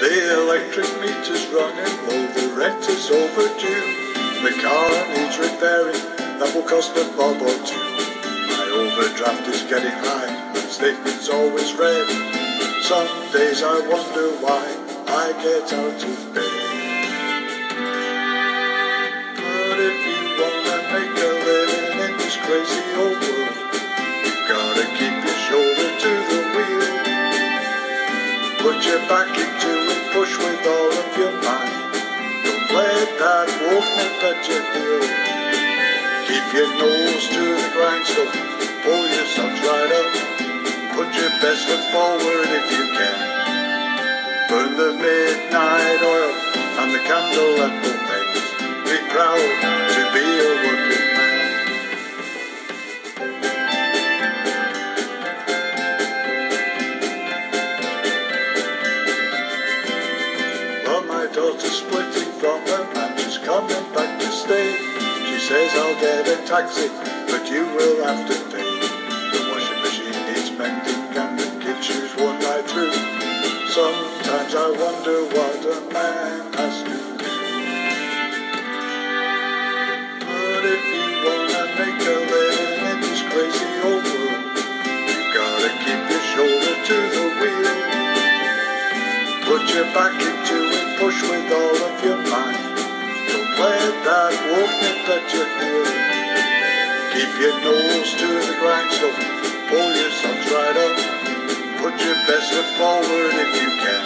The electric meter's running low, the rent is overdue. The car needs repairing, that will cost a bob or two. My overdraft is getting high, the statement's always red. Some days I wonder why I get out of bed. But if you wanna make a living in this crazy old push with all of your might. Don't let that nip at your heel. Keep your nose to the grindstone, pull your socks right up. Put your best foot forward if you can. Burn the midnight oil and the candle at both ends. Be proud taxi, but you will have to pay. The washing machine needs mending and the kids' shoes won't lie through. Sometimes I wonder what a man has to do. But if you wanna make a living in this crazy old world, you gotta keep your shoulder to the wheel. Put your back into it, push with all of your might. Don't let that wolf nip at your heel. Your nose to the grindstone, pull your socks right up. Put your best foot forward if you can.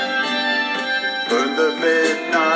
Burn the midnight